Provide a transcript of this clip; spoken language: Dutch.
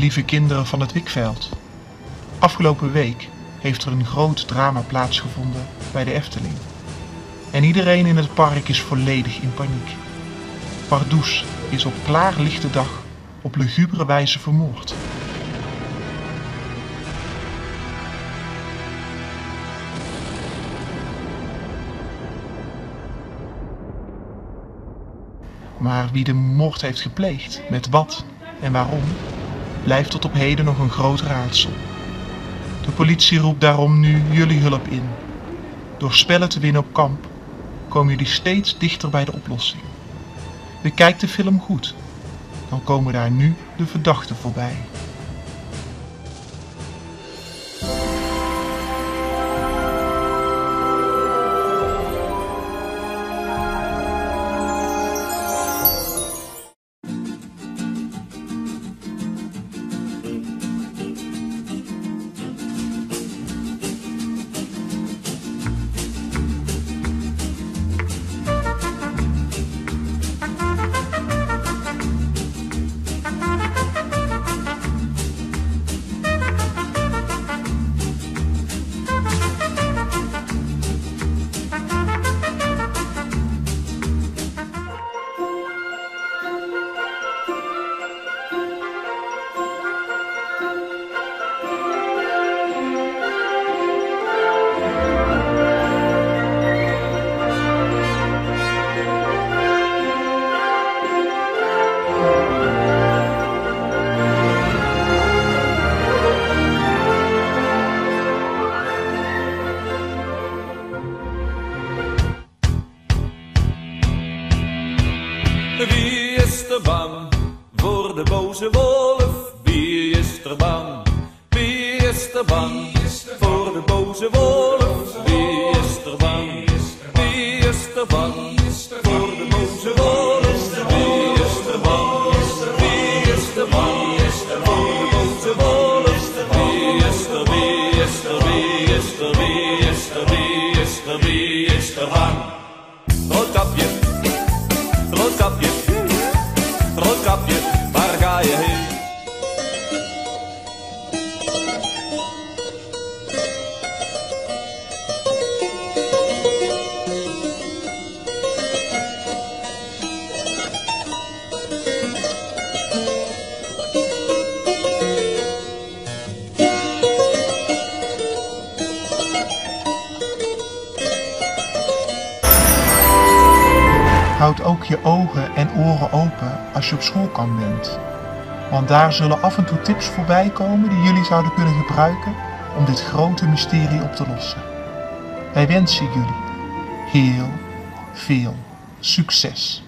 Lieve kinderen van het Wikveld. Afgelopen week heeft er een groot drama plaatsgevonden bij de Efteling. En iedereen in het park is volledig in paniek. Pardoes is op klaarlichte dag op lugubere wijze vermoord. Maar wie de moord heeft gepleegd, met wat en waarom, blijft tot op heden nog een groot raadsel. De politie roept daarom nu jullie hulp in. Door spellen te winnen op kamp komen jullie steeds dichter bij de oplossing. Bekijk de film goed, dan komen daar nu de verdachten voorbij. Wie is er bang voor de boze wolf? Wie is er bang? Wie is er bang Houd ook je ogen en oren open als je op schoolkamp bent. Want daar zullen af en toe tips voorbij komen die jullie zouden kunnen gebruiken om dit grote mysterie op te lossen. Wij wensen jullie heel veel succes.